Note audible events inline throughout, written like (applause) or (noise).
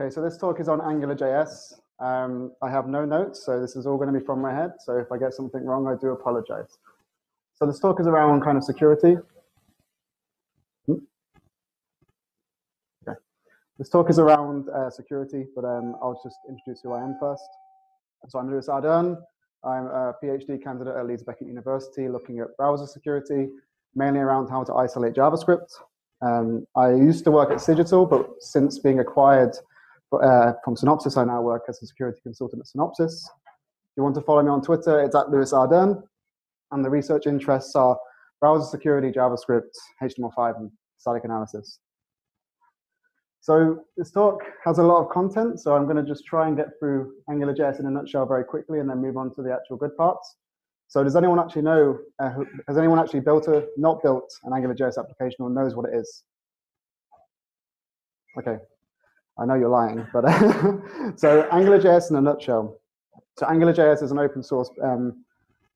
Okay, so this talk is on AngularJS. Um, I have no notes, so this is all going to be from my head. So if I get something wrong, I do apologize. So this talk is around kind of security. Hmm? Okay. This talk is around uh, security, but um, I'll just introduce who I am first. So I'm Lewis Ardern. I'm a PhD candidate at Leeds Beckett University looking at browser security, mainly around how to isolate JavaScript. Um, I used to work at Cigital, but since being acquired uh, from Synopsys, I now work as a security consultant at Synopsys. If you want to follow me on Twitter, it's at Lewis Ardern. And the research interests are browser security, JavaScript, HTML5, and static analysis. So this talk has a lot of content, so I'm going to just try and get through AngularJS in a nutshell very quickly and then move on to the actual good parts. So does anyone actually know, uh, has anyone actually built a, not built an AngularJS application or knows what it is? Okay, I know you're lying, but (laughs) so AngularJS in a nutshell. So AngularJS is an open source um,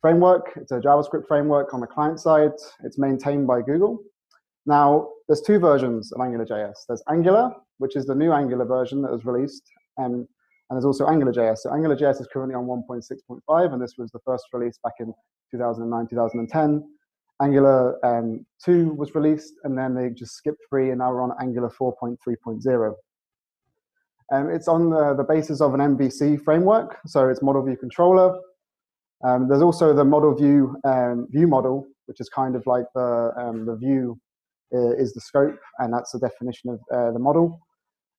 framework. It's a JavaScript framework on the client side. It's maintained by Google. Now, there's two versions of AngularJS. There's Angular, which is the new Angular version that was released, um, and there's also AngularJS. So AngularJS is currently on 1.6.5, and this was the first release back in 2009, 2010. Angular um, 2 was released, and then they just skipped 3, and now we're on Angular 4.3.0. Um, it's on the, the, basis of an MVC framework, so it's model view controller. Um, there's also the model view um, view model, which is kind of like the um, the view uh, is the scope, and that's the definition of uh, the model.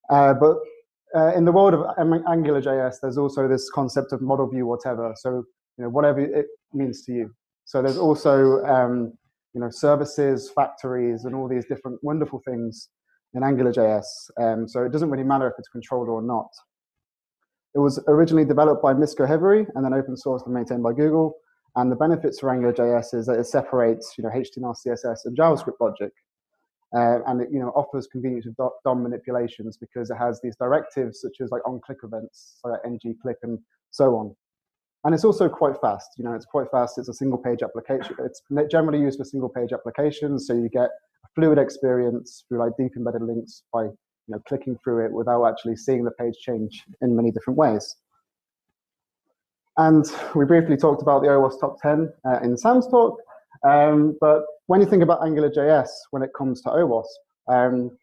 Uh, but uh, in the world of AngularJS, there's also this concept of model view whatever. So you know whatever it means to you. So there's also um, you know services, factories, and all these different wonderful things in AngularJS. Um, so it doesn't really matter if it's controlled or not. It was originally developed by Misko Hevery and then open sourced and maintained by Google. And the benefits for AngularJS is that it separates you know, HTML, CSS, and JavaScript logic. Uh, and it you know, offers convenience of DOM manipulations because it has these directives such as like on-click events, so like ng-click and so on. And it's also quite fast. You know, it's quite fast. It's a single page application. It's generally used for single page applications. So you get a fluid experience through like deep embedded links by you know clicking through it without actually seeing the page change in many different ways. And we briefly talked about the OWASP top 10 uh, in Sam's talk. Um, but when you think about AngularJS when it comes to OWASP, um,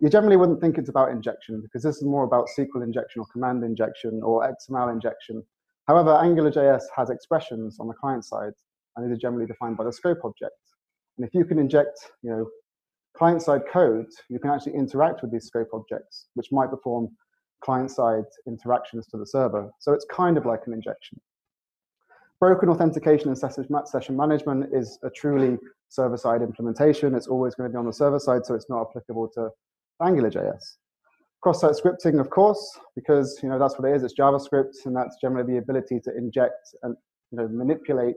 you generally wouldn't think it's about injection because this is more about SQL injection or command injection or XML injection. However, AngularJS has expressions on the client side, and these are generally defined by the scope object. And if you can inject, you know, client-side code, you can actually interact with these scope objects, which might perform client-side interactions to the server. So it's kind of like an injection. Broken authentication and session management is a truly server-side implementation. It's always going to be on the server side, so it's not applicable to AngularJS. Cross-site scripting, of course, because you know that's what it is. It's JavaScript, and that's generally the ability to inject and you know manipulate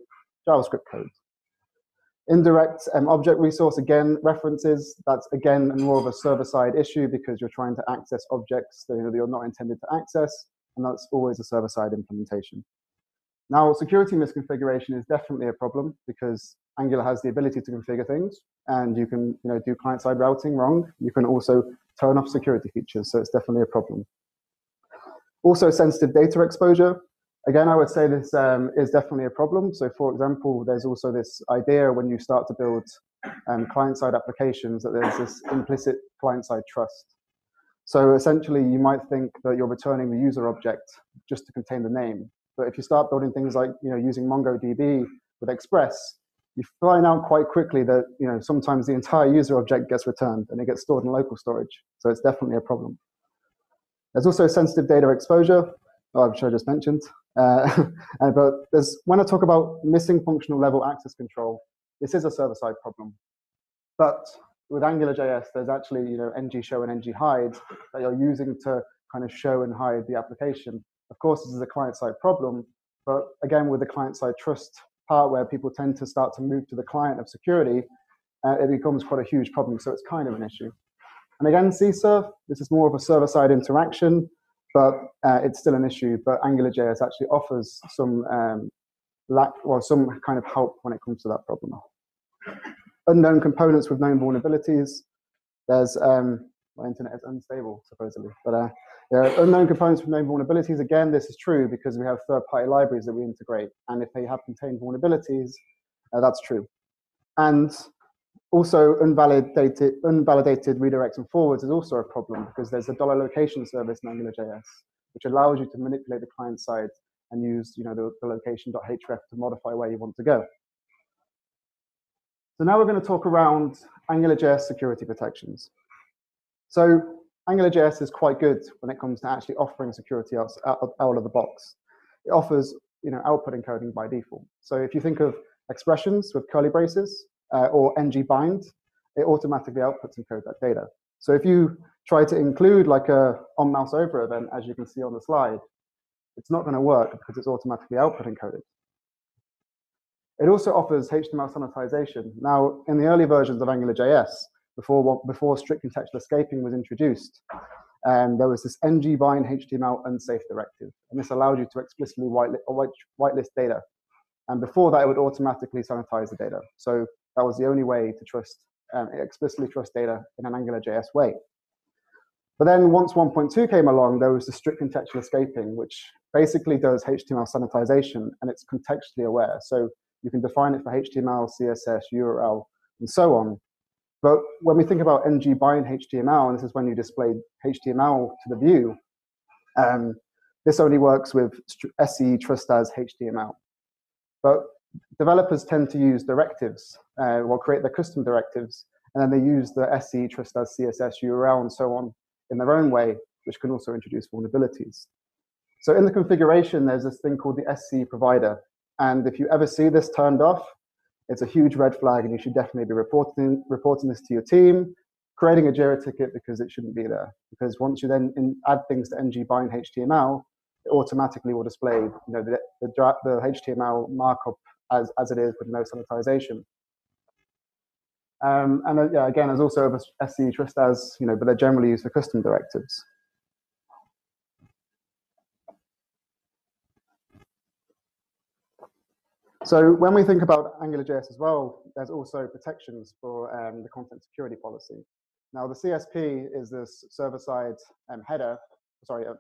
JavaScript code. Indirect um, object resource, again, references, that's again more of a server-side issue because you're trying to access objects that you're not intended to access, and that's always a server-side implementation. Now, security misconfiguration is definitely a problem because Angular has the ability to configure things, and you can you know, do client-side routing wrong. You can also turn off security features, so it's definitely a problem. Also, sensitive data exposure. Again, I would say this um, is definitely a problem. So for example, there's also this idea when you start to build um, client-side applications that there's this implicit client-side trust. So essentially, you might think that you're returning the user object just to contain the name. But if you start building things like you know using MongoDB with Express, you find out quite quickly that you know sometimes the entire user object gets returned and it gets stored in local storage. So it's definitely a problem. There's also sensitive data exposure, oh, which I just mentioned. Uh, (laughs) but there's, when I talk about missing functional level access control, this is a server-side problem. But with AngularJS, there's actually you know ng show and ng hide that you're using to kind of show and hide the application. Of course, this is a client-side problem, but again, with the client-side trust part where people tend to start to move to the client of security, uh, it becomes quite a huge problem. So it's kind of an issue. And again, CSRF, this is more of a server-side interaction but uh, it's still an issue. But AngularJS actually offers some um, lack, well, some kind of help when it comes to that problem. Unknown components with known vulnerabilities. There's um, my internet is unstable supposedly, but uh, Uh, unknown components with known vulnerabilities, again, this is true because we have third-party libraries that we integrate. And if they have contained vulnerabilities, uh, that's true. And also unvalidated, unvalidated redirects and forwards is also a problem because there's a dollar location service in AngularJS, which allows you to manipulate the client side and use you know, the, the location.href to modify where you want to go. So now we're going to talk around AngularJS security protections. So AngularJS is quite good when it comes to actually offering security out, of the box. It offers you know, output encoding by default. So if you think of expressions with curly braces uh, or ng bind, it automatically outputs encode that data. So if you try to include like a on mouse over event, as you can see on the slide, it's not going to work because it's automatically output encoded. It also offers HTML sanitization. Now, in the early versions of AngularJS, before, before strict contextual escaping was introduced, um, there was this ng bind HTML unsafe directive, and this allowed you to explicitly whitelist, white, whitelist data. And before that, it would automatically sanitize the data. So that was the only way to trust, um, explicitly trust data in an AngularJS way. But then once 1.2 came along, there was the strict contextual escaping, which basically does HTML sanitization, and it's contextually aware. So you can define it for HTML, CSS, URL, and so on. But when we think about ng bind HTML, and this is when you display HTML to the view, um, this only works with SE trust as HTML. But developers tend to use directives, uh, or create their custom directives, and then they use the SE trust as CSS, URL, and so on in their own way, which can also introduce vulnerabilities. So in the configuration, there's this thing called the SE provider. And if you ever see this turned off, it's a huge red flag and you should definitely be reporting, reporting this to your team, creating a JIRA ticket because it shouldn't be there. Because once you then in, add things to ng bind HTML, it automatically will display you know, the, the, the HTML markup as, as it is with no sanitization. Um, and uh, yeah, again, there's also SE trust as, you know, but they're generally used for custom directives. So when we think about AngularJS as well, there's also protections for um, the content security policy. Now the CSP is this server-side um, header, sorry, uh,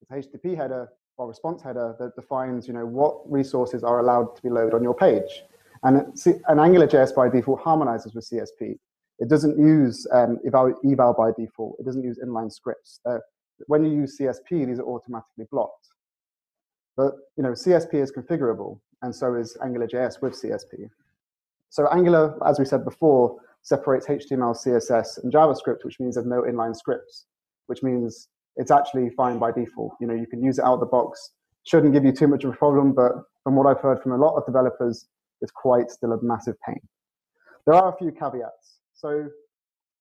it's HTTP header or response header that defines, you know, what resources are allowed to be loaded on your page. And an AngularJS by default harmonizes with CSP. It doesn't use um, eval, eval by default. It doesn't use inline scripts. Uh, when you use CSP, these are automatically blocked. But you know, CSP is configurable and so is AngularJS with CSP. So Angular, as we said before, separates HTML, CSS, and JavaScript, which means there's no inline scripts, which means it's actually fine by default. You know, you can use it out of the box. Shouldn't give you too much of a problem, but from what I've heard from a lot of developers, it's quite still a massive pain. There are a few caveats. So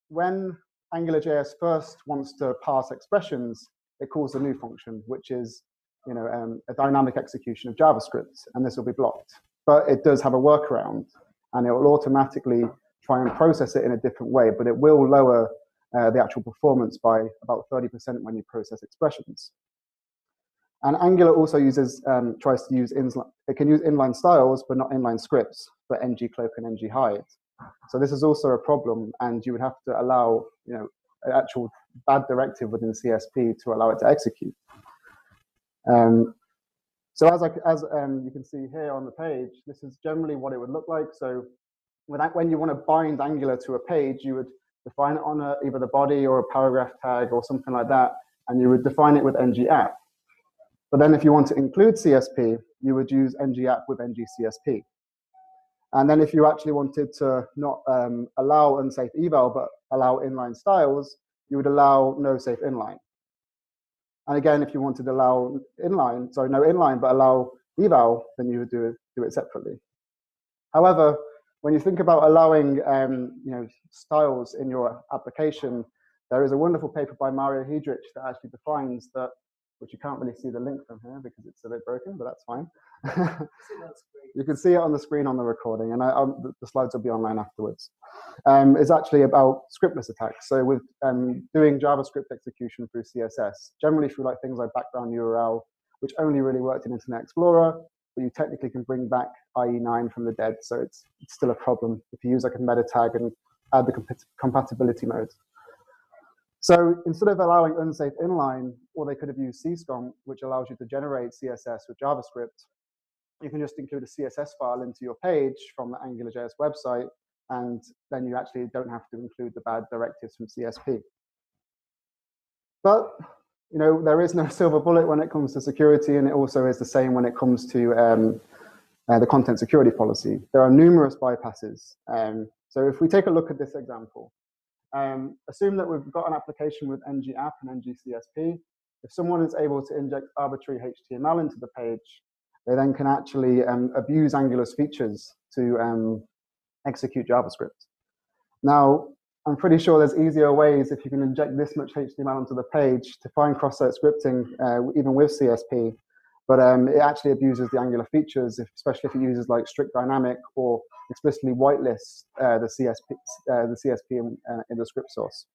when AngularJS first wants to pass expressions, it calls a new function, which is you know, um, a dynamic execution of JavaScript, and this will be blocked. But it does have a workaround, and it will automatically try and process it in a different way, but it will lower uh, the actual performance by about 30% when you process expressions. And Angular also uses, um, tries to use, it can use inline styles, but not inline scripts for ng cloak and ng hide. So this is also a problem, and you would have to allow, you know, an actual bad directive within CSP to allow it to execute. Um, so as, I, as um, you can see here on the page, this is generally what it would look like. So that, when you want to bind Angular to a page, you would define it on a, either the body or a paragraph tag or something like that, and you would define it with ng app. But then if you want to include CSP, you would use ng app with ng CSP. And then if you actually wanted to not um, allow unsafe eval, but allow inline styles, you would allow no safe inline. And again, if you wanted to allow inline, sorry, no inline, but allow eval, then you would do it, do it separately. However, when you think about allowing um, you know, styles in your application, there is a wonderful paper by Mario Heiderich that actually defines that which you can't really see the link from here because it's a bit broken, but that's fine. (laughs) you can see it on the screen on the recording, and I, the slides will be online afterwards. Um, it's actually about scriptless attacks. So with um, doing JavaScript execution through CSS, generally through like things like background URL, which only really worked in Internet Explorer, but you technically can bring back IE9 from the dead, so it's, it's still a problem if you use like a meta tag and add the comp compatibility mode. So instead of allowing unsafe inline, or they could have used CSSOM, which allows you to generate CSS with JavaScript, you can just include a CSS file into your page from the AngularJS website, and then you actually don't have to include the bad directives from CSP. But you know, there is no (laughs) silver bullet when it comes to security, and it also is the same when it comes to um, uh, the content security policy. There are numerous bypasses. Um, so if we take a look at this example, um, assume that we've got an application with ng app and ng CSP. If someone is able to inject arbitrary HTML into the page, they then can actually um, abuse Angular's features to um, execute JavaScript. Now, I'm pretty sure there's easier ways if you can inject this much HTML onto the page to find cross-site scripting, uh, even with CSP. But um, it actually abuses the Angular features, if, especially if it uses like strict dynamic or explicitly whitelists uh, the CSP, uh, the CSP in, uh, in, the script source.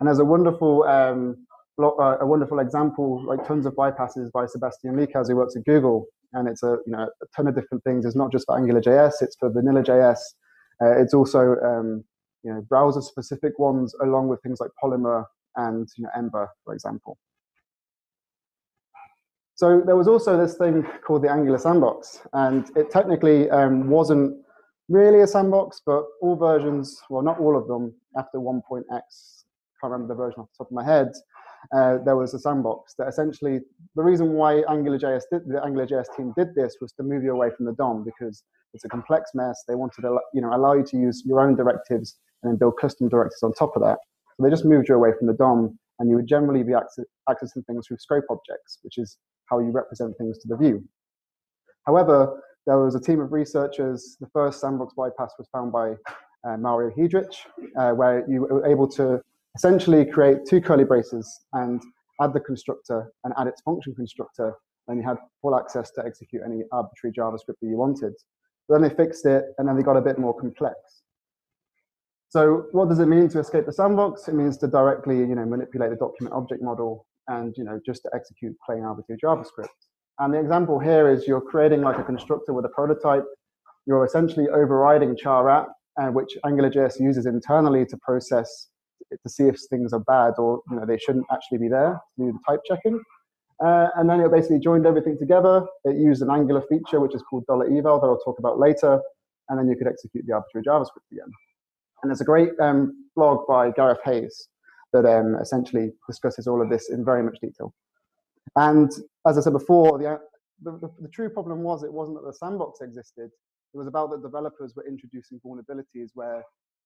And there's a wonderful um, uh, a wonderful example, like tons of bypasses by Sebastian Lekies, who works at Google, and it's a you know a ton of different things. It's not just for AngularJS; it's for Vanilla.js. Uh, it's also um, you know, browser-specific ones, along with things like Polymer and you know, Ember, for example. So there was also this thing called the Angular Sandbox, and it technically um, wasn't really a sandbox, but all versions, well, not all of them, after 1.x, can't remember the version off the top of my head, uh, there was a sandbox that essentially, the reason why AngularJS did, the AngularJS team did this was to move you away from the DOM because it's a complex mess. They wanted to you know, allow you to use your own directives and then build custom directives on top of that. So they just moved you away from the DOM, and you would generally be access accessing things through scope objects, which is how you represent things to the view. However, there was a team of researchers. The first sandbox bypass was found by uh, Mario Heiderich, uh, where you were able to essentially create two curly braces and add the constructor and add its function constructor, and you had full access to execute any arbitrary JavaScript that you wanted. But then they fixed it, and then they got a bit more complex. So what does it mean to escape the sandbox? It means to directly, you know, manipulate the document object model and, you know, just to execute plain arbitrary JavaScript. And the example here is you're creating like a constructor with a prototype. You're essentially overriding char uh, which AngularJS uses internally to process to see if things are bad or you know they shouldn't actually be there to do the type checking. Uh, and then it basically joined everything together. It used an Angular feature which is called $eval that I'll talk about later, and then you could execute the arbitrary JavaScript again. And there's a great um, blog by Gareth Heyes that um, essentially discusses all of this in very much detail. And as I said before, the, the, the, the true problem was it wasn't that the sandbox existed. It was about that developers were introducing vulnerabilities where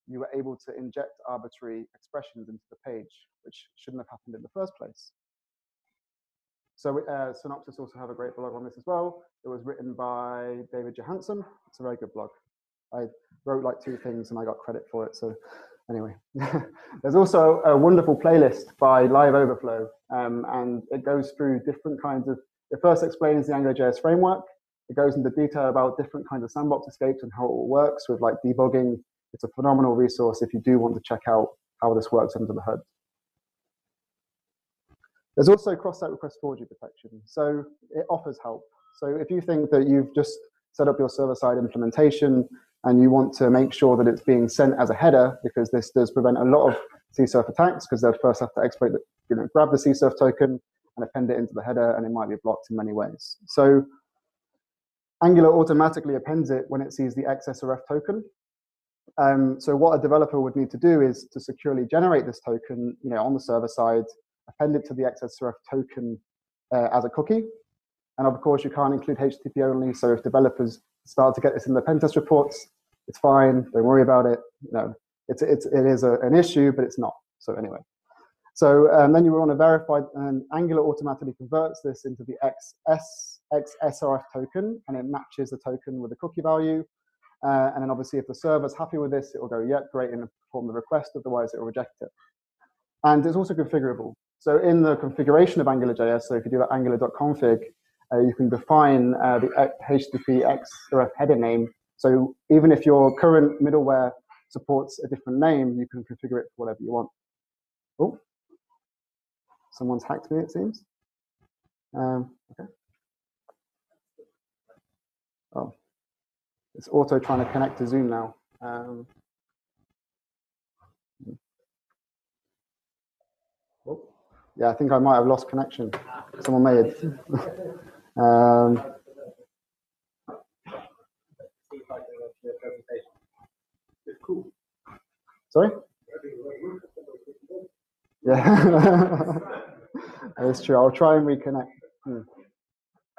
you were able to inject arbitrary expressions into the page, which shouldn't have happened in the first place. So uh, Synopsys also have a great blog on this as well. It was written by David Johansson. It's a very good blog. I wrote like two things and I got credit for it. So anyway, (laughs) there's also a wonderful playlist by LiveOverflow, um, and it goes through different kinds of. It first explains the AngularJS framework. It goes into detail about different kinds of sandbox escapes and how it all works with like debugging. It's a phenomenal resource if you do want to check out how this works under the hood. There's also cross-site request forgery protection. So it offers help. So if you think that you've just set up your server-side implementation and you want to make sure that it's being sent as a header because this does prevent a lot of CSRF attacks because they'll first have to exploit, the, you know, grab the CSRF token and append it into the header and it might be blocked in many ways. So Angular automatically appends it when it sees the XSRF token. Um, so what a developer would need to do is to securely generate this token, you know, on the server side, append it to the XSRF token uh, as a cookie. And of course, you can't include HTTP only. So if developers start to get this in the pen test reports. It's fine. Don't worry about it. You know, it's, it's, it is a, an issue, but it's not. So anyway. So um, then you want to verify, and Angular automatically converts this into the XS, XSRF token, and it matches the token with the cookie value. Uh, and then obviously if the server's happy with this, it will go, yeah, great, and perform the request, otherwise it will reject it. And it's also configurable. So in the configuration of AngularJS, so if you do that angular.config, you can define uh, the HTTP XSRF header name. So even if your current middleware supports a different name, you can configure it for whatever you want. Oh, someone's hacked me, it seems. Um, okay. Oh, it's auto trying to connect to Zoom now. Um, Yeah, I think I might have lost connection. Someone may have. (laughs) um, Sorry? Yeah, (laughs) that's true. I'll try and reconnect. Hmm.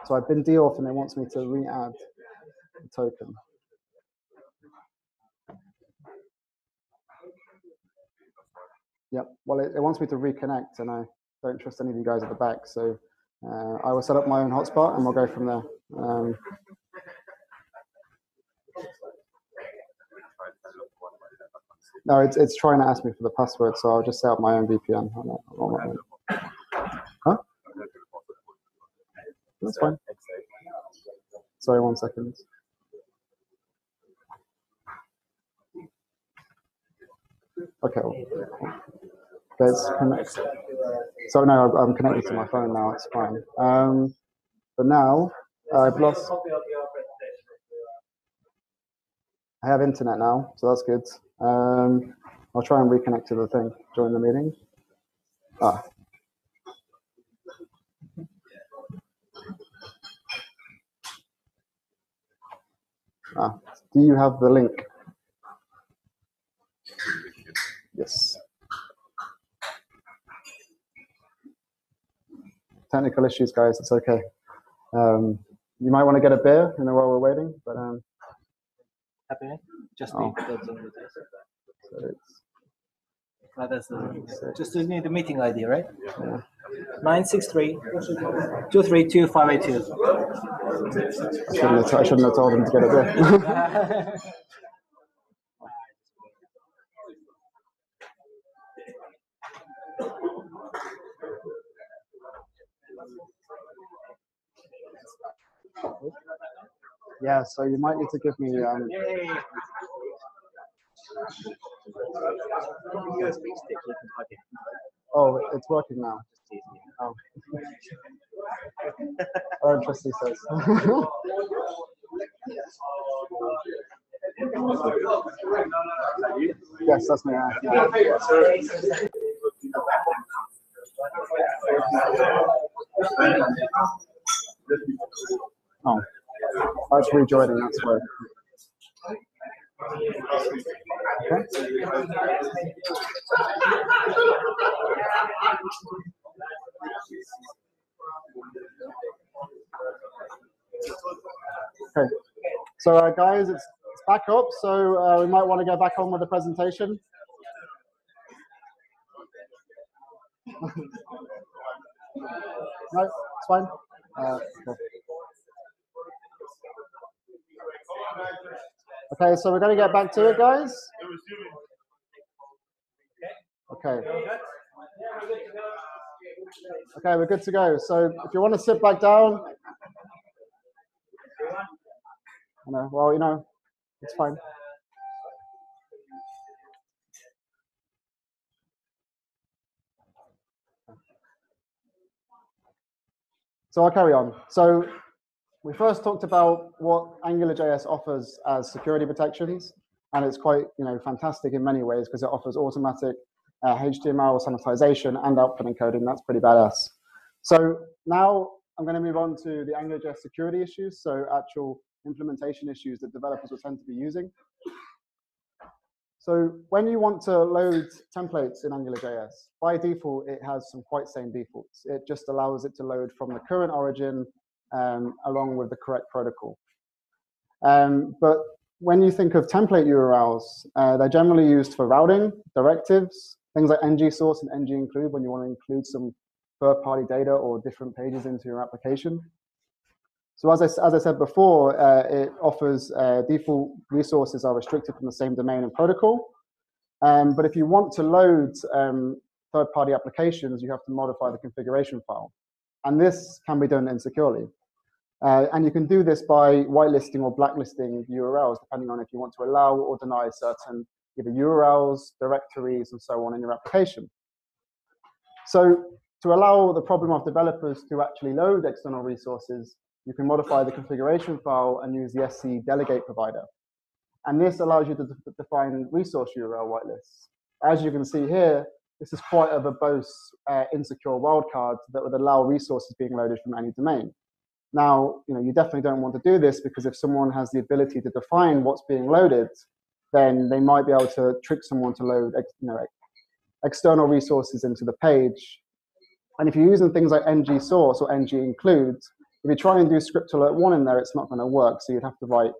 So I've been de-off and it wants me to re-add the token. Yep, well, it, it wants me to reconnect and I don't trust any of you guys at the back. So uh, I will set up my own hotspot and we'll go from there. Um, no, it's, it's trying to ask me for the password, so I'll just set up my own VPN. Huh? That's fine. Sorry, one second. Okay. There's connect. So no, I'm connected to my phone now. It's fine. Um, but now I've lost. I have internet now, so that's good. Um, I'll try and reconnect to the thing during the meeting. Ah. Ah, do you have the link? Yes. Technical issues, guys, it's okay. Um, you might want to get a beer, you know, while we're waiting, but um, Happy? Just Oh. the, that's all it is. so it's, Ah, that's the, just you need the meeting ID, right? yeah. Nine six three two three two five eight two. I shouldn't have, I shouldn't have told him to get a beer. (laughs) yeah, so you might need to give me. Um, oh, it's working now. Oh. I don't trust yes, that's me. yeah. Oh, (laughs) Was rejoining. That's why. Okay. Okay. So, uh, guys, it's, it's back up. So uh, we might want to go back on with the presentation. (laughs) no, it's fine. Uh, okay. Okay, so we're going to get back to it, guys. Okay. Okay, we're good to go. So if you want to sit back down, I know, well, you know, it's fine. So I'll carry on. So we first talked about what AngularJS offers as security protections, and it's quite you know fantastic in many ways because it offers automatic uh, HTML sanitization and output encoding. That's pretty badass. So now I'm going to move on to the AngularJS security issues, so actual implementation issues that developers will tend to be using. So when you want to load templates in AngularJS, by default, it has some quite same defaults. It just allows it to load from the current origin um, along with the correct protocol. Um, but when you think of template URLs, uh, they're generally used for routing, directives, things like ng source and ng include when you want to include some third-party data or different pages into your application. So as I, as I said before, uh, it offers uh, default resources are restricted from the same domain and protocol. Um, but if you want to load um, third-party applications, you have to modify the configuration file. And this can be done insecurely. Uh, and you can do this by whitelisting or blacklisting URLs, depending on if you want to allow or deny certain either URLs, directories, and so on in your application. So to allow the problem of developers to actually load external resources, you can modify the configuration file and use the SC delegate provider. And this allows you to de define resource URL whitelists. As you can see here, this is quite a verbose, uh, insecure wildcard that would allow resources being loaded from any domain. Now, you know, you definitely don't want to do this because if someone has the ability to define what's being loaded, then they might be able to trick someone to load, you know, external resources into the page. And if you're using things like ng source or ng includes, if you try and do script alert one in there, it's not going to work. So you'd have to write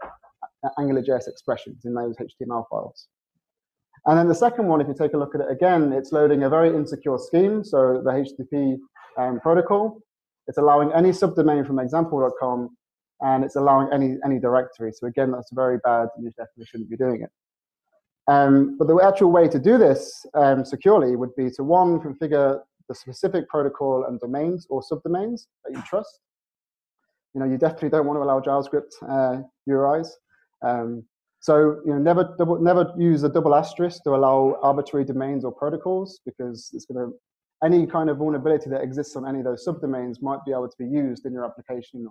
AngularJS expressions in those HTML files. And then the second one, if you take a look at it again, it's loading a very insecure scheme. So the HTTP um, protocol, it's allowing any subdomain from example.com, and it's allowing any, any directory. So again, that's very bad. You definitely shouldn't be doing it. Um, but the actual way to do this um, securely would be to, one, configure the specific protocol and domains or subdomains that you trust. You know, you definitely don't want to allow JavaScript uh, URIs. Um, so you know, never double, never use a double asterisk to allow arbitrary domains or protocols because it's going to any kind of vulnerability that exists on any of those subdomains might be able to be used in your application.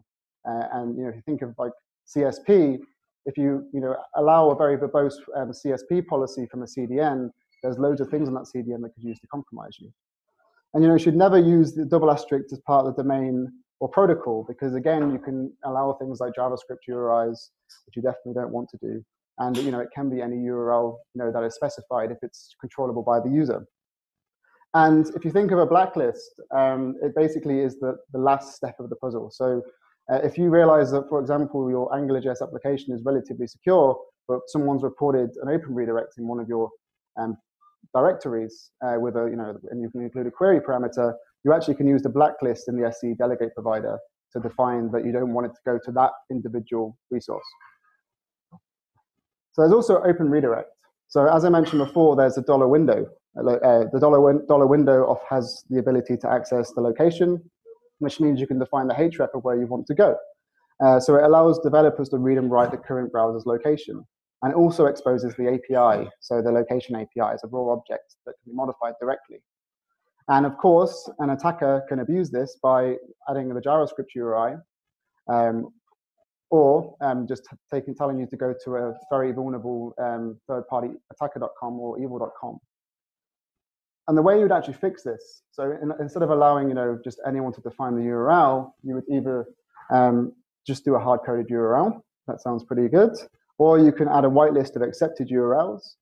Uh, and you know, if you think of like CSP, if you you know allow a very verbose um, CSP policy from a CDN, there's loads of things on that CDN that could use to compromise you. And you know, you should never use the double asterisk as part of the domain or protocol because again, you can allow things like JavaScript URIs, which you definitely don't want to do. And you know, it can be any URL you know that is specified if it's controllable by the user. And if you think of a blacklist, um, it basically is the, the last step of the puzzle. So uh, if you realize that, for example, your AngularJS application is relatively secure, but someone's reported an open redirect in one of your um, directories uh, with a, you know, and you can include a query parameter, you actually can use the blacklist in the SE delegate provider to define that you don't want it to go to that individual resource. So there's also open redirect. So as I mentioned before, there's a dollar window. Uh, the dollar, win dollar window off has the ability to access the location, which means you can define the href of where you want to go. Uh, so it allows developers to read and write the current browser's location and also exposes the API, so the location API is a raw object that can be modified directly. And of course, an attacker can abuse this by adding the JavaScript URI um, or um, just taking, telling you to go to a very vulnerable um, third-party attacker.com or evil.com. And the way you would actually fix this, so in, instead of allowing you know just anyone to define the URL, you would either um, just do a hard-coded URL. That sounds pretty good. Or you can add a whitelist of accepted URLs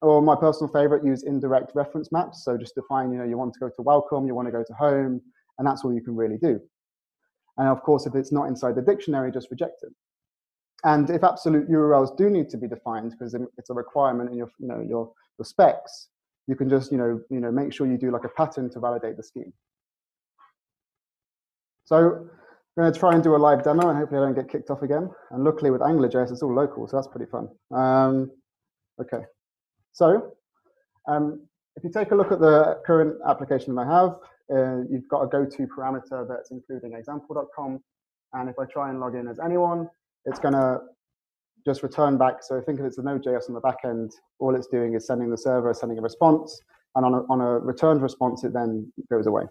or my personal favorite, use indirect reference maps. So just define, you know, you want to go to welcome, you want to go to home, and that's all you can really do. And of course, if it's not inside the dictionary, just reject it. And if absolute URLs do need to be defined, because it's a requirement in your, you know, your, your specs, you can just, you know, you know, make sure you do like a pattern to validate the scheme. So I'm going to try and do a live demo, and hopefully I don't get kicked off again. And luckily with AngularJS, it's all local, so that's pretty fun. Um, okay. So um, if you take a look at the current application that I have, uh, you've got a go-to parameter that's including example.com. And if I try and log in as anyone, it's going to just return back. So think of it as a Node.js on the back end. All it's doing is sending the server, sending a response. And on a, on a returned response, it then goes away.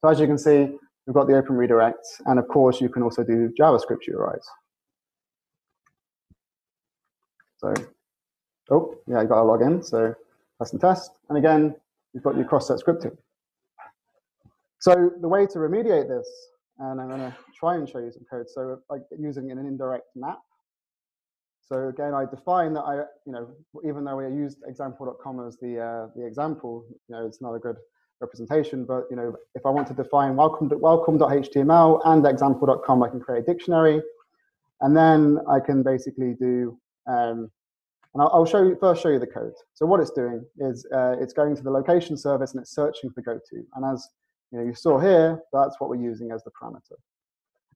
So as you can see, we've got the open redirect. And of course, you can also do JavaScript URIs. So Oh, yeah, you got to log in. So test and test. And again, you've got your cross-site scripting. So the way to remediate this, and I'm going to try and show you some code. So like using an indirect map. So again, I define that I, you know, even though we used example.com as the uh, the example, you know, it's not a good representation. But you know, if I want to define welcome welcome.html and example.com, I can create a dictionary, and then I can basically do um, and I'll, I'll, show you first show you the code. So what it's doing is uh, it's going to the location service and it's searching for goto. And as you know, you saw here, that's what we're using as the parameter.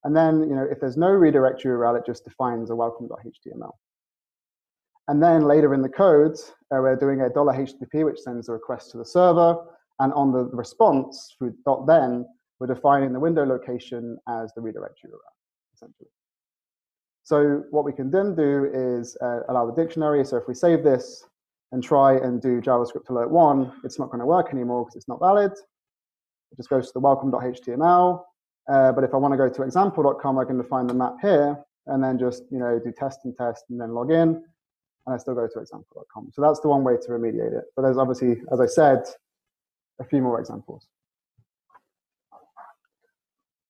And then you know, if there's no redirect URL, it just defines a welcome.html. And then later in the code, uh, we're doing a $HTTP, which sends a request to the server. And on the response through .then, we're defining the window location as the redirect URL, essentially. So what we can then do is uh, allow the dictionary. So if we save this and try and do JavaScript alert one, it's not going to work anymore because it's not valid. It just goes to the welcome.html. Uh, but if I want to go to example.com, I can define the map here and then just you know do test and test and then log in, and I still go to example.com. So that's the one way to remediate it. But there's obviously, as I said, a few more examples.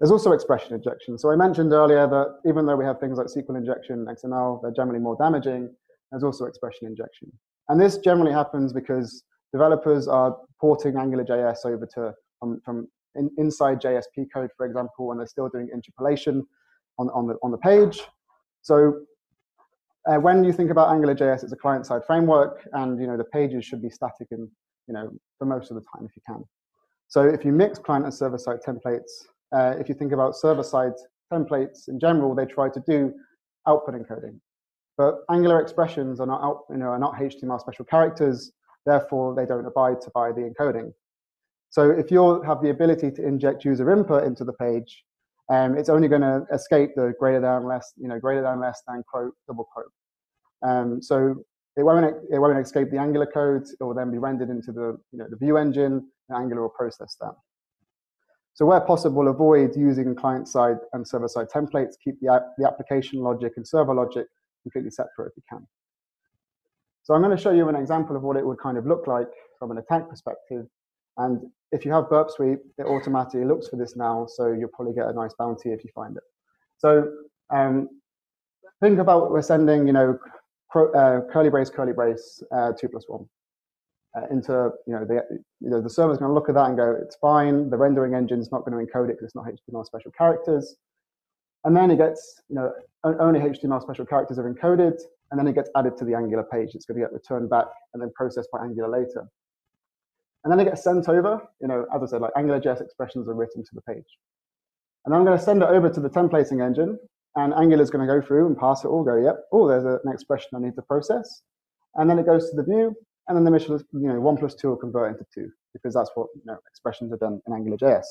There's also expression injection. So I mentioned earlier that even though we have things like SQL injection, XML, they're generally more damaging, there's also expression injection. And this generally happens because developers are porting AngularJS over to from, from in, inside JSP code, for example, and they're still doing interpolation on, on, the, on the page. So uh, when you think about AngularJS, it's a client-side framework, and you know the pages should be static and you know for most of the time if you can. So if you mix client and server-side templates, uh, if you think about server-side templates in general, they try to do output encoding. But Angular expressions are not out, you know, are not HTML special characters, therefore they don't abide to by the encoding. So if you have the ability to inject user input into the page, um, it's only going to escape the greater than less, you know, greater than less than quote double quote. Um, so it won't it won't escape the Angular code. It will then be rendered into the you know the view engine, and Angular will process that. So where possible, avoid using client-side and server-side templates. Keep the, the application logic and server logic completely separate if you can. So I'm going to show you an example of what it would kind of look like from an attack perspective. And if you have Burp Suite, it automatically looks for this now, so you'll probably get a nice bounty if you find it. So um, think about what we're sending, you know, uh, curly brace, curly brace, uh, two plus one uh, into, you know, the, you know, the server's going to look at that and go, it's fine. The rendering engine's not going to encode it because it's not HTML special characters. And then it gets, you know, only HTML special characters are encoded, and then it gets added to the Angular page. It's going to get returned back and then processed by Angular later. And then it gets sent over, you know, as I said, like AngularJS expressions are written to the page. And I'm going to send it over to the templating engine, and Angular is going to go through and pass it all, go, yep, oh, there's an expression I need to process. And then it goes to the view, and then the is, you know, one plus two will convert into two, because that's what you know, expressions are done in AngularJS.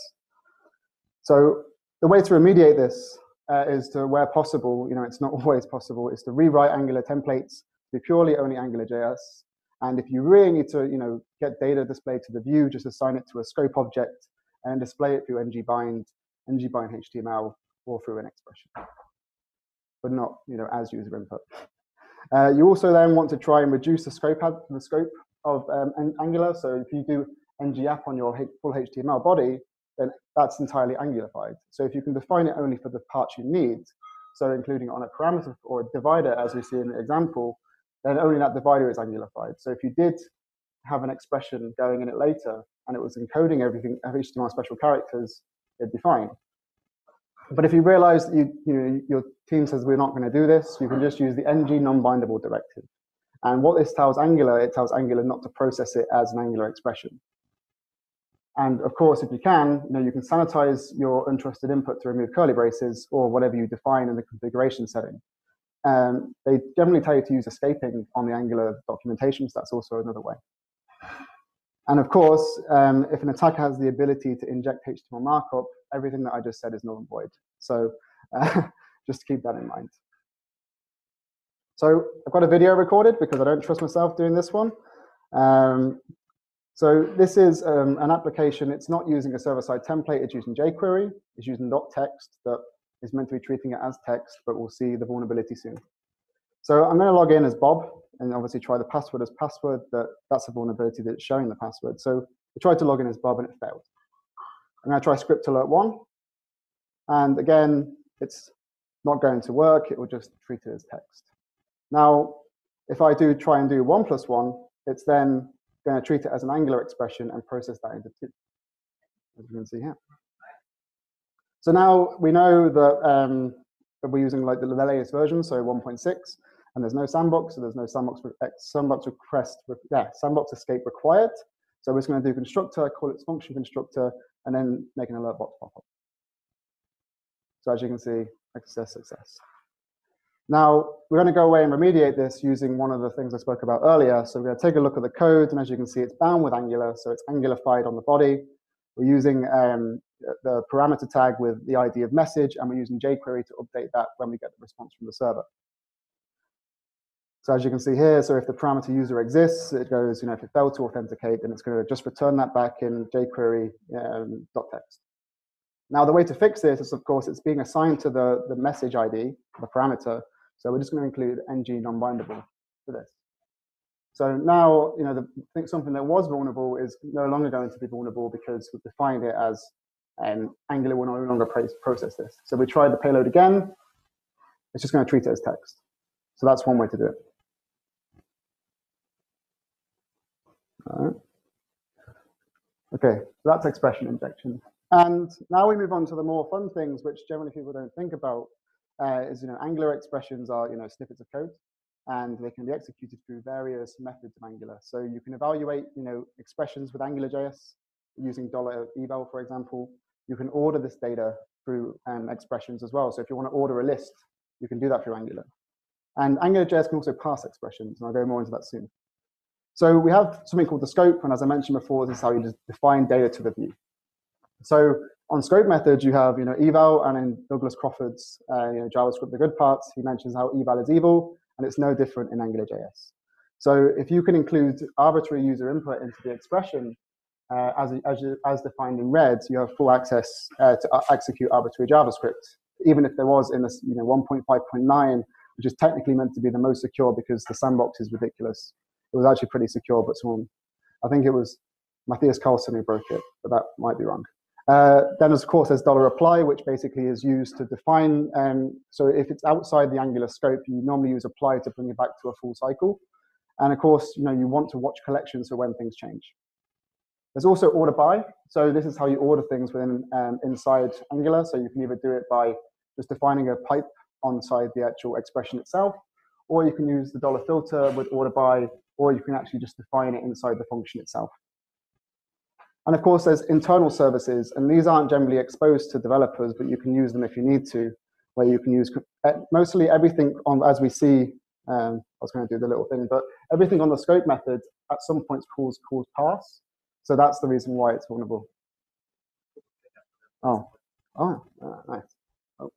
So the way to remediate this uh, is to, where possible, you know, it's not (laughs) always possible, is to rewrite Angular templates to be purely only AngularJS. And if you really need to, you know, get data displayed to the view, just assign it to a scope object and display it through ngbind, ngbind HTML, or through an expression but not you know as user input. (laughs) Uh, you also then want to try and reduce the scope the scope of um, Angular. So if you do ng-app on your full HTML body, then that's entirely Angularfied. So if you can define it only for the parts you need, so including on a parameter or a divider, as we see in the example, then only that divider is Angularfied. So if you did have an expression going in it later and it was encoding everything, HTML special characters, it'd be fine. But if you realize you, you know, your team says we're not going to do this, you can just use the ng non-bindable directive. And what this tells Angular, it tells Angular not to process it as an Angular expression. And of course, if you can, you know, you can sanitize your untrusted input to remove curly braces or whatever you define in the configuration setting. Um, they generally tell you to use escaping on the Angular documentation, so that's also another way. And of course, um, if an attacker has the ability to inject HTML markup, everything that I just said is null and void. So uh, (laughs) just keep that in mind. So I've got a video recorded because I don't trust myself doing this one. Um, so this is um, an application. It's not using a server-side template. It's using jQuery. It's using .text that is meant to be treating it as text, but we'll see the vulnerability soon. So I'm going to log in as Bob and obviously try the password as password. That That's a vulnerability that's showing the password. So I tried to log in as Bob and it failed. I'm going to try script alert one. And again, it's not going to work. It will just treat it as text. Now, if I do try and do one plus one, it's then going to treat it as an Angular expression and process that into two, as you can see here. So now we know that, um, we're using like the latest version, so 1.6, and there's no sandbox, so there's no sandbox, sandbox request, yeah, sandbox escape required. So we're just going to do constructor, call its function constructor, and then make an alert box pop up. So as you can see, success, success. Now, we're going to go away and remediate this using one of the things I spoke about earlier. So we're going to take a look at the code, and as you can see, it's bound with Angular, so it's Angularified on the body. We're using um, the parameter tag with the ID of message, and we're using jQuery to update that when we get the response from the server. So as you can see here, so if the parameter user exists, it goes, you know, if it failed to authenticate, then it's going to just return that back in jQuery um, .text. Now, the way to fix this is, of course, it's being assigned to the, the message ID, the parameter. So we're just going to include ng non-bindable for this. So now, you know, the, I think something that was vulnerable is no longer going to be vulnerable because we've defined it as um, Angular will no longer process this. So we tried the payload again. It's just going to treat it as text. So that's one way to do it. All right. Okay, so that's expression injection. And now we move on to the more fun things, which generally people don't think about, uh, is, you know, Angular expressions are, you know, snippets of code, and they can be executed through various methods of Angular. So you can evaluate, you know, expressions with AngularJS using dollar $eval, for example. You can order this data through um, expressions as well. So if you want to order a list, you can do that through Angular. And AngularJS can also parse expressions, and I'll go more into that soon. So we have something called the scope, and as I mentioned before, this is how you define data to the view. So on scope methods, you have you know eval, and in Douglas Crockford's uh, you know, JavaScript, the good parts, he mentions how eval is evil, and it's no different in AngularJS. So if you can include arbitrary user input into the expression, uh, as, as, as, defined in red, you have full access uh, to uh, execute arbitrary JavaScript, even if there was in this you know 1.5.9, which is technically meant to be the most secure because the sandbox is ridiculous. It was actually pretty secure, but someone, I think it was Mathias Karlsson who broke it, but that might be wrong. Uh, then, of course, there's dollar $apply, which basically is used to define. Um, so if it's outside the Angular scope, you normally use apply to bring it back to a full cycle. And of course, you know you want to watch collections for when things change. There's also order by. So this is how you order things within um, inside Angular. So you can either do it by just defining a pipe onside the actual expression itself, or you can use the dollar filter with order by, or you can actually just define it inside the function itself. And of course, there's internal services, and these aren't generally exposed to developers, but you can use them if you need to, where you can use eh, mostly everything on, as we see, um, I was going to do the little thing, but everything on the scope method at some points calls, calls parse. So that's the reason why it's vulnerable. Oh, oh, uh, nice. Oh,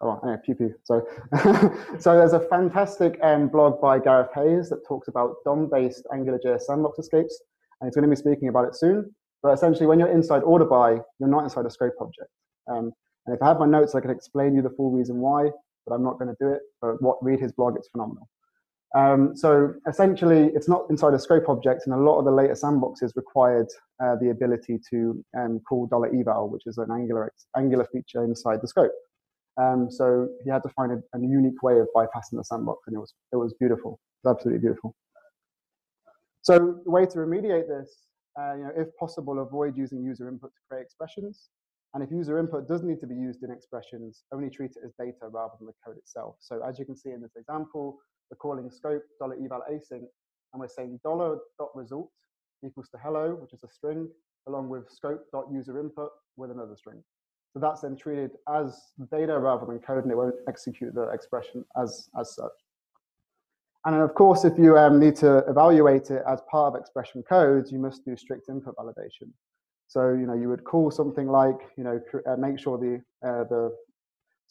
oh anyway, pew pew. So, (laughs) so there's a fantastic um, blog by Gareth Heyes that talks about DOM-based AngularJS sandbox escapes and he's going to be speaking about it soon. But essentially, when you're inside order by, you're not inside a scope object. Um, and if I have my notes, I can explain you the full reason why, but I'm not going to do it. But what read his blog, it's phenomenal. Um, so essentially, it's not inside a scope object, and a lot of the later sandboxes required uh, the ability to um, call dollar $eval, which is an Angular, Angular feature inside the scope. Um, so he had to find a, a, unique way of bypassing the sandbox, and it was it was beautiful. It was absolutely beautiful. So the way to remediate this, uh, you know, if possible, avoid using user input to create expressions. And if user input does need to be used in expressions, only treat it as data rather than the code itself. So as you can see in this example, we're calling scope dollar $eval async, and we're saying dollar dot $result equals to hello, which is a string, along with scope dot user input with another string. So that's then treated as data rather than code, and it won't execute the expression as, as such. And then, of course, if you um, need to evaluate it as part of expression codes, you must do strict input validation. So, you know, you would call something like, you know, uh, make sure the, uh, the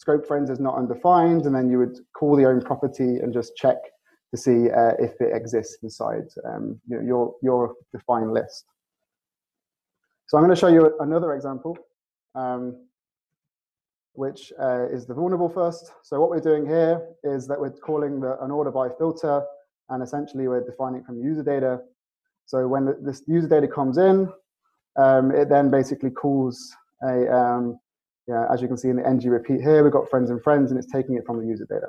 scope friends is not undefined, and then you would call the own property and just check to see uh, if it exists inside um, you know, your, your defined list. So I'm going to show you another example. Um, which uh, is the vulnerable first. So what we're doing here is that we're calling the, an order by filter, and essentially we're defining from user data. So when this user data comes in, um, it then basically calls a, um, yeah, as you can see in the ng repeat here, we've got friends and friends, and it's taking it from the user data.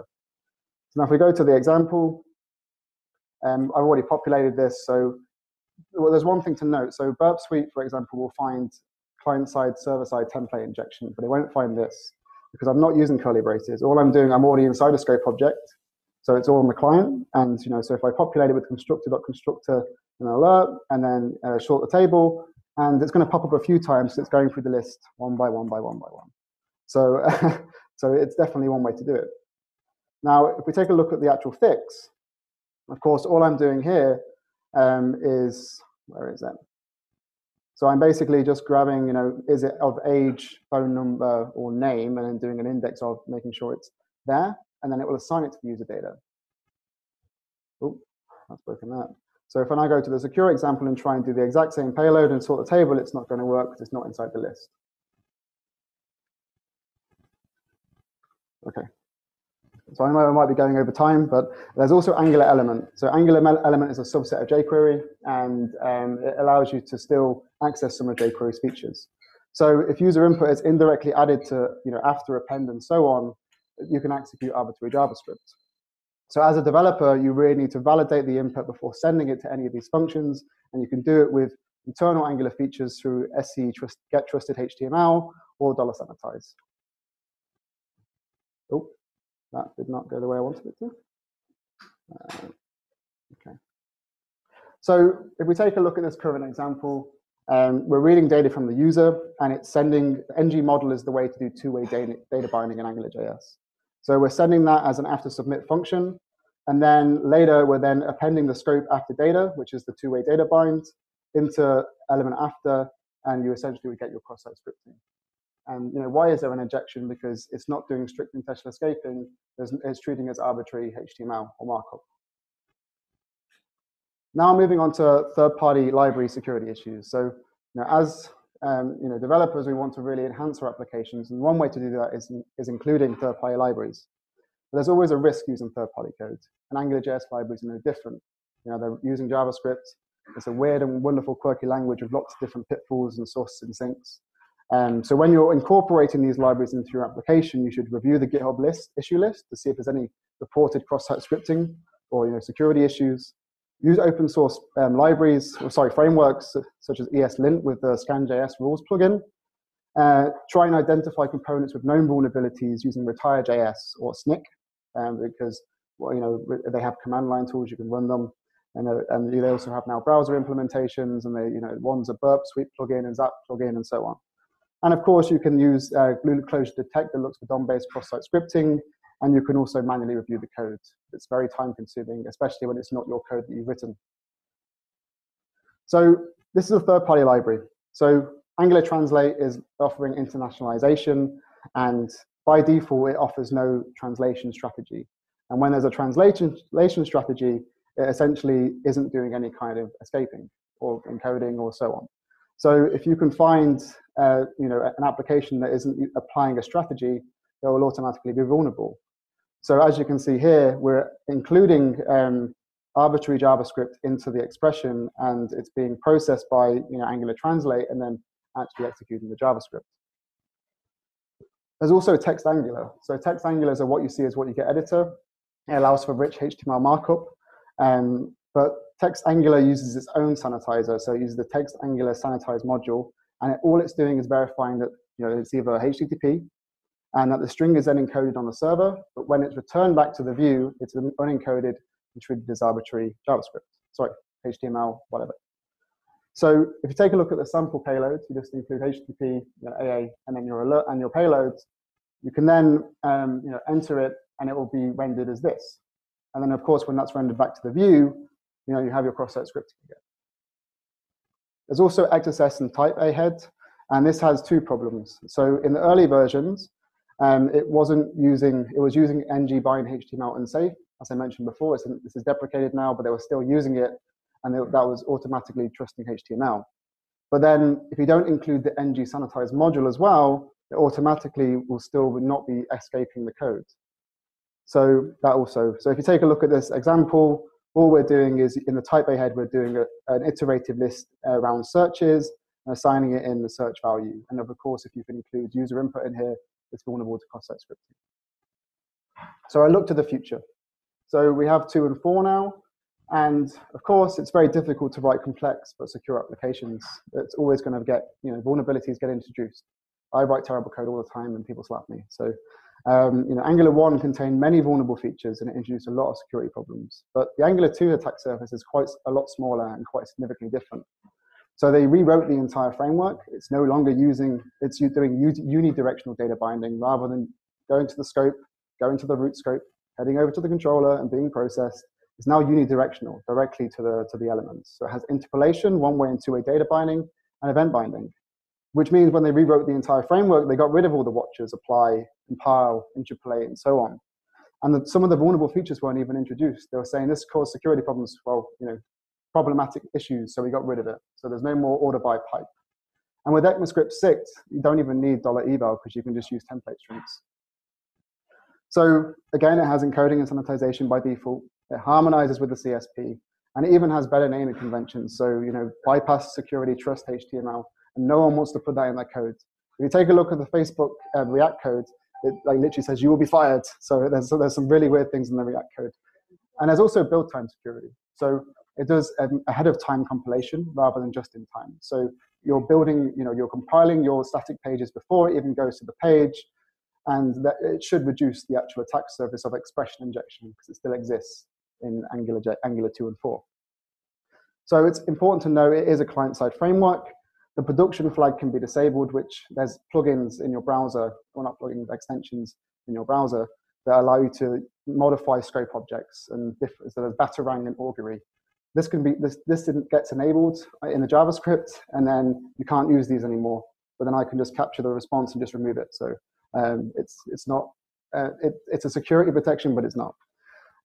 So now if we go to the example, um, I've already populated this. So well, there's one thing to note. So Burp Suite, for example, will find client-side, server-side template injection, but it won't find this because I'm not using curly braces. All I'm doing, I'm already inside a scope object, so it's all on the client. And you know, so if I populate it with constructor.constructor an alert, and then uh, short the table, and it's going to pop up a few times. So it's going through the list one by one by one by one. So, (laughs) so it's definitely one way to do it. Now, if we take a look at the actual fix, of course, all I'm doing here um, is where is that? So I'm basically just grabbing, you know, is it of age, phone number, or name, and then doing an index of making sure it's there, and then it will assign it to the user data. Oh, that's broken that. So if I now go to the secure example and try and do the exact same payload and sort the table, it's not going to work because it's not inside the list. Okay. So I know I might be going over time, but there's also Angular element. So Angular element is a subset of jQuery, and um, it allows you to still access some of jQuery's features. So if user input is indirectly added to, you know, after append and so on, you can execute arbitrary JavaScript. So as a developer, you really need to validate the input before sending it to any of these functions, and you can do it with internal Angular features through SC trust, get trusted HTML or dollar sanitize. Oh, that did not go the way I wanted it to. Uh, okay. So if we take a look at this current example, um, we're reading data from the user, and it's sending, ng model is the way to do two-way data, data binding in AngularJS. So we're sending that as an after submit function, and then later we're then appending the scope after data, which is the two-way data bind, into element after, and you essentially would get your cross-site scripting. And you know, why is there an injection? Because it's not doing strict contextual escaping, it's, it's treating as arbitrary HTML or markup. Now moving on to third-party library security issues. So you know, as um, you know, developers, we want to really enhance our applications, and one way to do that is, is including third-party libraries. But there's always a risk using third-party code, and AngularJS libraries are no different. You know, they're using JavaScript. It's a weird and wonderful, quirky language with lots of different pitfalls and sources and sinks. Um, so when you're incorporating these libraries into your application, you should review the GitHub list, issue list, to see if there's any reported cross-site scripting or you know, security issues. Use open source um, libraries, or sorry, frameworks such as ESLint with the ScanJS rules plugin. Uh, try and identify components with known vulnerabilities using retire.js or Snyk, um, because well, you know they have command line tools you can run them, and, uh, and they also have now browser implementations, and they you know one's a burp suite plugin and Zap plugin and so on. And of course, you can use uh, Glue Closure Detect that looks for DOM-based cross-site scripting, and you can also manually review the code. It's very time-consuming, especially when it's not your code that you've written. So this is a third-party library. So Angular Translate is offering internationalization, and by default, it offers no translation strategy. And when there's a translation strategy, it essentially isn't doing any kind of escaping or encoding or so on. So if you can find uh, you know, an application that isn't applying a strategy, it will automatically be vulnerable. So as you can see here, we're including um, arbitrary JavaScript into the expression, and it's being processed by you know, Angular Translate and then actually executing the JavaScript. There's also text Angular. So text Angular is what you see as what you get editor. It allows for rich HTML markup. Um, but Text Angular uses its own sanitizer, so it uses the Text Angular sanitize module, and all it's doing is verifying that you know it's either HTTP and that the string is then encoded on the server, but when it's returned back to the view, it's unencoded and treated as arbitrary JavaScript. Sorry, HTML, whatever. So if you take a look at the sample payload, you just include HTTP, you know, AA, and then your alert and your payloads. You can then um, you know, enter it, and it will be rendered as this. And then, of course, when that's rendered back to the view, you know, you have your cross-site scripting again. There's also XSS and typeahead, and this has two problems. So in the early versions, um, it wasn't using, it was using ng bind HTML unsafe. As I mentioned before, this is deprecated now, but they were still using it, and that was automatically trusting HTML. But then if you don't include the ng sanitize module as well, it automatically will still not be escaping the code. So that also, so if you take a look at this example, all we're doing is in the typeahead, we're doing a, an iterative list uh, around searches and assigning it in the search value. And of course, if you can include user input in here, it's vulnerable to cross-site scripting. So I look to the future. So we have two and four now. And of course, it's very difficult to write complex but secure applications. It's always going to get, you know, vulnerabilities get introduced. I write terrible code all the time and people slap me. So um, you know, Angular 1 contained many vulnerable features and it introduced a lot of security problems. But the Angular 2 attack surface is quite a lot smaller and quite significantly different. So they rewrote the entire framework. It's no longer using, it's doing unidirectional data binding rather than going to the scope, going to the root scope, heading over to the controller and being processed. It's now unidirectional, directly to the, to the elements. So it has interpolation, one-way and two-way data binding, and event binding which means when they rewrote the entire framework, they got rid of all the watchers, apply, compile, interpolate, and so on. And some of the vulnerable features weren't even introduced. They were saying this caused security problems, well, you know, problematic issues, so we got rid of it. So there's no more order by pipe. And with ECMAScript 6, you don't even need dollar $eval because you can just use template strings. So again, it has encoding and sanitization by default. It harmonizes with the CSP, and it even has better naming conventions. So you know, bypass security, trust HTML, and no one wants to put that in their code. If you take a look at the Facebook uh, React code, it like literally says you will be fired. So there's so there's some really weird things in the React code, and there's also build time security. So it does ahead of time compilation rather than just in time. So you're building, you know, you're compiling your static pages before it even goes to the page, and that it should reduce the actual attack surface of expression injection because it still exists in Angular, Angular 2 and 4. So it's important to know it is a client-side framework. The production flag can be disabled, which there's plugins in your browser, or not plugins, extensions in your browser that allow you to modify scope objects and different, so there's Batarang and Augury. This can be this this gets enabled in the JavaScript, and then you can't use these anymore. But then I can just capture the response and just remove it. So um, it's it's not uh, it, it's a security protection, but it's not.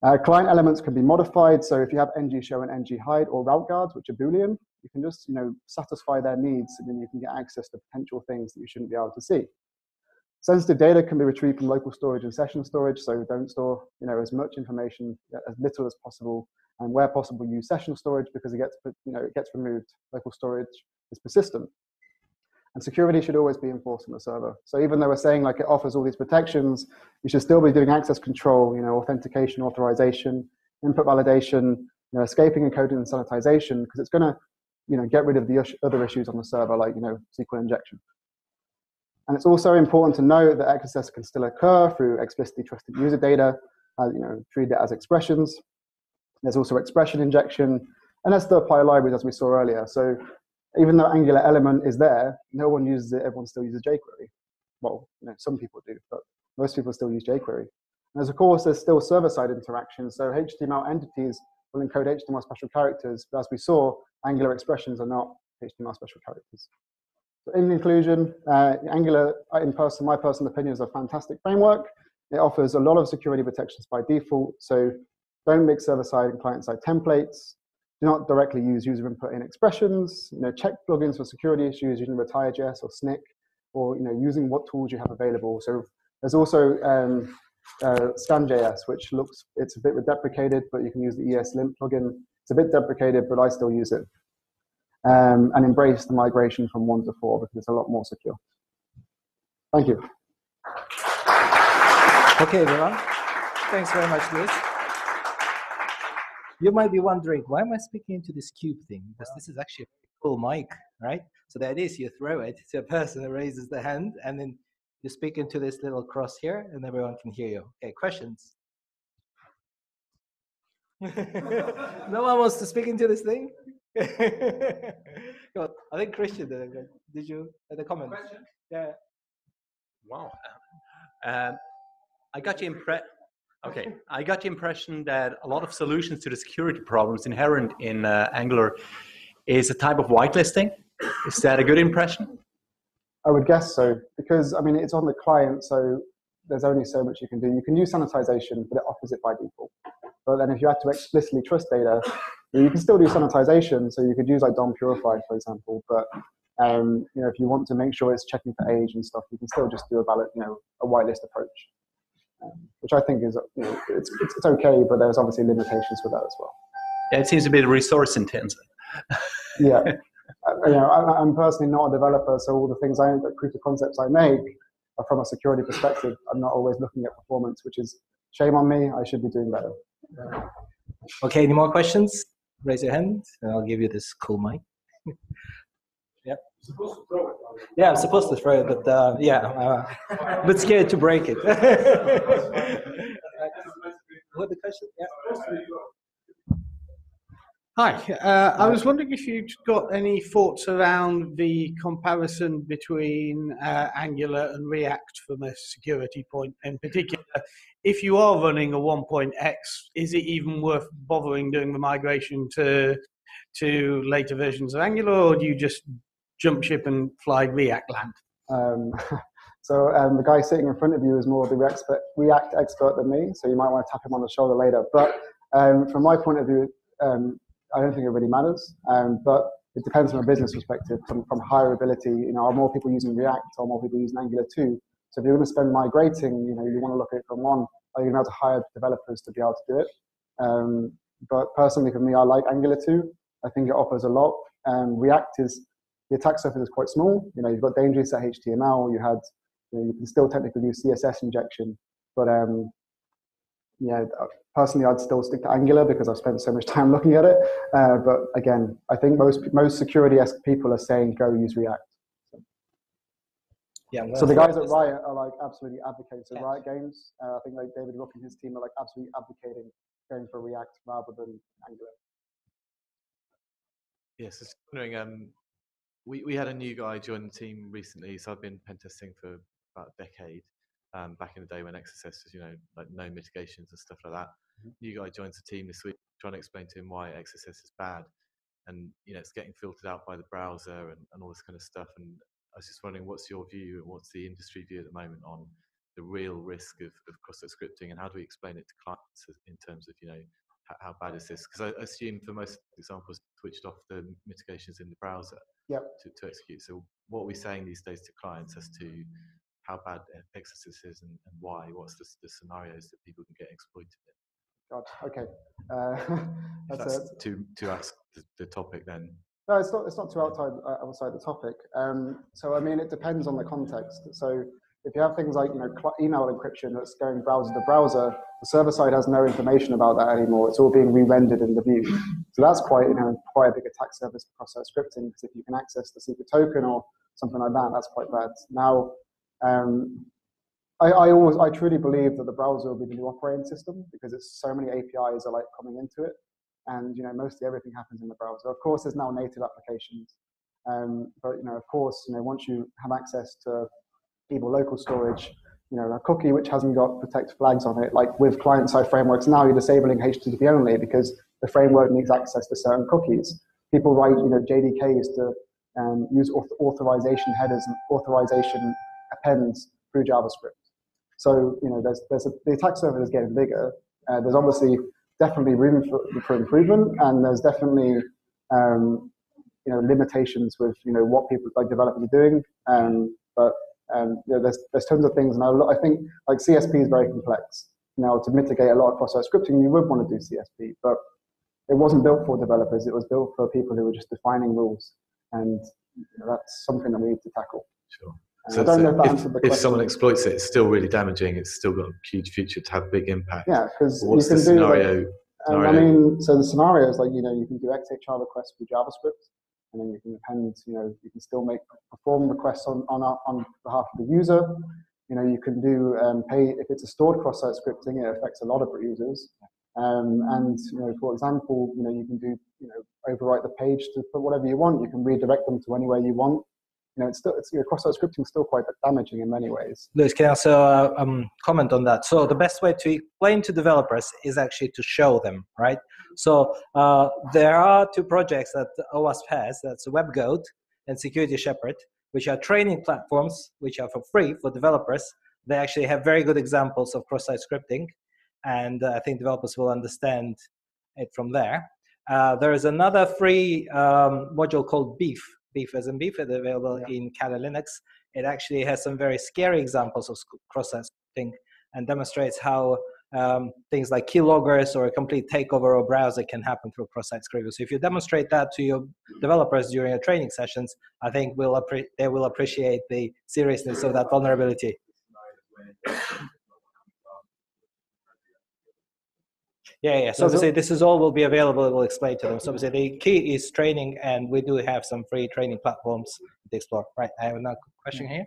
Uh, client elements can be modified. So if you have ng show and ng hide or route guards, which are Boolean, you can just you know satisfy their needs, and then you can get access to potential things that you shouldn't be able to see. Sensitive data can be retrieved from local storage and session storage, so don't store you know as much information, as little as possible, and where possible use session storage because it gets you know it gets removed. Local storage is persistent. And security should always be enforced on the server. So even though we're saying like it offers all these protections, you should still be doing access control, you know, authentication, authorization, input validation, you know, escaping encoding and sanitization, because it's going to, you know, get rid of the other issues on the server, like, you know, SQL injection. And it's also important to note that access can still occur through explicitly trusted user data, uh, you know, treat it as expressions. There's also expression injection, and that's the apply libraries as we saw earlier. So even though Angular element is there, no one uses it, everyone still uses jQuery. Well, you know, some people do, but most people still use jQuery. And as of course, there's still server-side interaction, so HTML entities will encode HTML special characters, but as we saw, Angular expressions are not HTML special characters. So in conclusion, uh, Angular, in person, my personal opinion, is a fantastic framework. It offers a lot of security protections by default, so don't mix server-side and client-side templates. Do not directly use user input in expressions. You know, check plugins for security issues using Retire.js or Snyk, or you know, using what tools you have available. So there's also um, uh, Scan.js, which looks it's a bit deprecated, but you can use the ESLint plugin. It's a bit deprecated, but I still use it um, and embrace the migration from one to four because it's a lot more secure. Thank you. Okay, everyone. Thanks very much, Lewis. You might be wondering, why am I speaking into this cube thing? Because this is actually a cool mic, right? So the idea is you throw it to a person who raises the hand, and then you speak into this little cross here, and everyone can hear you. Okay, questions? (laughs) no one wants to speak into this thing? (laughs) I think Christian did. It. Did you have a comment? Question? Yeah. Wow. Um, I got the impression. Okay, I got the impression that a lot of solutions to the security problems inherent in uh, Angular is a type of whitelisting. Is that a good impression? I would guess so, because I mean it's on the client, so there's only so much you can do. You can use sanitization, but it offers it by default. But then if you had to explicitly trust data, you can still do sanitization, so you could use like DOMPurify, for example. But um, you know, if you want to make sure it's checking for age and stuff, you can still just do a valid, you know, a whitelist approach, um, which I think is, you know, it's, it's, it's okay, but there's obviously limitations for that as well. Yeah, it seems a bit resource intensive. yeah, (laughs) you know, I, am personally not a developer, so all the things I, the proof of concepts I make are from a security perspective. I'm not always looking at performance, which is shame on me. I should be doing better. Okay, any more questions? raise your hand and I'll give you this cool mic. (laughs) yeah. Yeah, I'm supposed to throw it, but uh, yeah, uh, a bit scared to break it. (laughs) what the question? Yeah. Hi, uh, I was wondering if you'd got any thoughts around the comparison between uh, Angular and React from a security point in particular. If you are running a 1.x, is it even worth bothering doing the migration to to later versions of Angular, or do you just jump ship and fly React land? Um, (laughs) so um, the guy sitting in front of you is more the React expert, React expert than me, so you might want to tap him on the shoulder later. But um, from my point of view, um, I don't think it really matters. Um, but it depends from a business perspective. From, from higher ability, you know, are more people using React? Are more people using Angular 2? So if you're going to spend migrating, you know, you want to look at it from one, are you going to have to hire developers to be able to do it? Um, but personally, for me, I like Angular 2. I think it offers a lot. Um, React is the attack surface is quite small. You know, you've got dangerous at HTML. You had, you, know, you can still technically use CSS injection, but um, yeah, personally, I'd still stick to Angular because I've spent so much time (laughs) looking at it. Uh, but again, I think most most security-esque people are saying go use React. So, Yeah. I'm so the guys at Riot are like absolutely advocating. So Yeah. Riot Games, uh, I think like David Rook and his team are like absolutely advocating going for React rather than Angular. Yes, just wondering. Um, we we had a new guy join the team recently, so I've been pen testing for about a decade. Um, back in the day when XSS was, you know, like no mitigations and stuff like that. New guy joins the team this week, trying to explain to him why XSS is bad, and you know, it's getting filtered out by the browser and, and all this kind of stuff. And I was just wondering, what's your view and what's the industry view at the moment on the real risk of, of cross-site scripting, and how do we explain it to clients in terms of, you know, how, how bad is this? Because I assume for most examples, switched off the mitigations in the browser Yep. to, to execute. So what are we saying these days to clients as to how bad XSS is and, and why? What's the, the scenarios that people can get exploited in? God, okay. Uh, (laughs) that's, that's a, to, to ask the, the topic then. No, it's not. It's not too outside uh, outside the topic. Um, so I mean, it depends on the context. So if you have things like you know email encryption that's going browser to browser, the server side has no information about that anymore. It's all being re-rendered in the view. So that's quite you know quite a big attack surface for cross-site scripting because if you can access the secret token or something like that, that's quite bad. Now, um, I, I always I truly believe that the browser will be the new operating system because it's so many APIs are like coming into it and you know mostly everything happens in the browser. Of course, there's now native applications, um, but you know of course you know once you have access to either local storage, you know a cookie which hasn't got protect flags on it, like with client-side frameworks now you're disabling HTTP only because the framework needs access to certain cookies. People write you know JDKs to um, use auth- authorization headers and authorization appends through JavaScript. So you know there's there's a, the attack surface is getting bigger. Uh, there's obviously definitely room for, for improvement, and there's definitely um, you know limitations with you know what people like developers are doing. Um, but um, you know, there's there's tons of things, and I, I think like CSP is very complex. Now to mitigate a lot of cross-site scripting, you would want to do CSP, but it wasn't built for developers. It was built for people who were just defining rules, and you know, that's something that we need to tackle. Sure. So, so if if, someone exploits it, it's still really damaging. It's still got a huge future to have a big impact. Yeah, because you can do like, scenario? I mean, so the scenario is like, you know, you can do XHR requests with JavaScript, and then you can append, you know, you can still make perform requests on on, on behalf of the user. You know, you can do um, pay if it's a stored cross-site scripting. It affects a lot of users. Um, and you know, for example, you know, you can do, you know, overwrite the page to put whatever you want. You can redirect them to anywhere you want. You know, it's still, it's, you know, cross-site scripting is still quite damaging in many ways. Lewis, can I also uh, um, comment on that? So the best way to explain to developers is actually to show them, right? So uh, there are two projects that OWASP has. That's WebGoat and Security Shepherd, which are training platforms which are for free for developers. They actually have very good examples of cross-site scripting, and uh, I think developers will understand it from there. Uh, there is another free um, module called BeEF. BeEF as in beef, it's available in Kali Linux it actually has some very scary examples of cross-site scripting and demonstrates how um, things like keyloggers or a complete takeover of browser can happen through cross-site scripting. So if you demonstrate that to your developers during your training sessions, I think will appre- they will appreciate the seriousness of that vulnerability. Yeah, yeah. So obviously this is all will be available. We'll explain to them. So obviously the key is training, and we do have some free training platforms to explore. Right. I have another question here.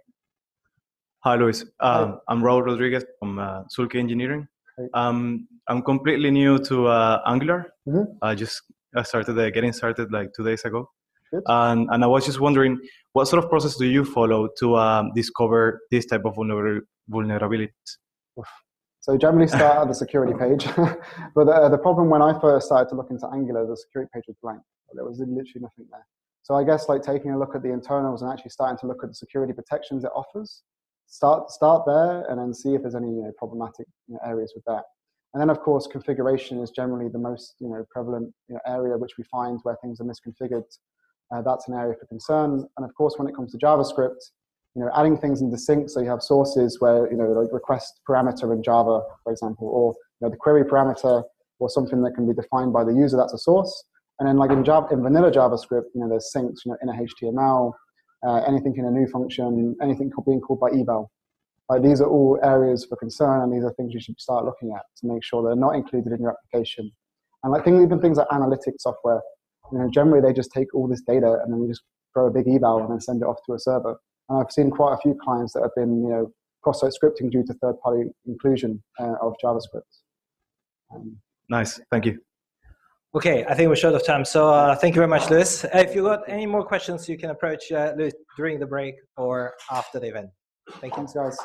Hi, Lewis. Um, I'm Raul Rodriguez from uh, Sulke Engineering. Um, I'm completely new to uh, Angular. Mhm. I just I started uh, getting started like two days ago, Good. and and I was just wondering what sort of process do you follow to um, discover this type of vulner- vulnerabilities? So generally start at the security page. (laughs) but the, the problem when I first started to look into Angular, the security page was blank. There was literally nothing there. So I guess like taking a look at the internals and actually starting to look at the security protections it offers, start start there and then see if there's any you know, problematic you know, areas with that. And then of course configuration is generally the most you know prevalent you know, area which we find where things are misconfigured. Uh, that's an area for concern. And of course when it comes to JavaScript, you know, adding things into sync. So you have sources where, you know, like request parameter in Java, for example, or you know, the query parameter or something that can be defined by the user, that's a source. And then like in Java, in vanilla JavaScript, you know, there's sinks, you know, in a HTML, uh, anything in a new function, anything being called by eval. Like these are all areas for concern, and these are things you should start looking at to make sure they're not included in your application. And like things, even things like analytics software, you know, generally they just take all this data and then they just throw a big eval and then send it off to a server. And I've seen quite a few clients that have been, you know, cross-site scripting due to third-party inclusion uh, of JavaScript. Um, Nice, thank you. Okay, I think we're short of time. So uh, thank you very much, Lewis. If you got any more questions, you can approach uh, Lewis during the break or after the event. Thank you. thanks, guys.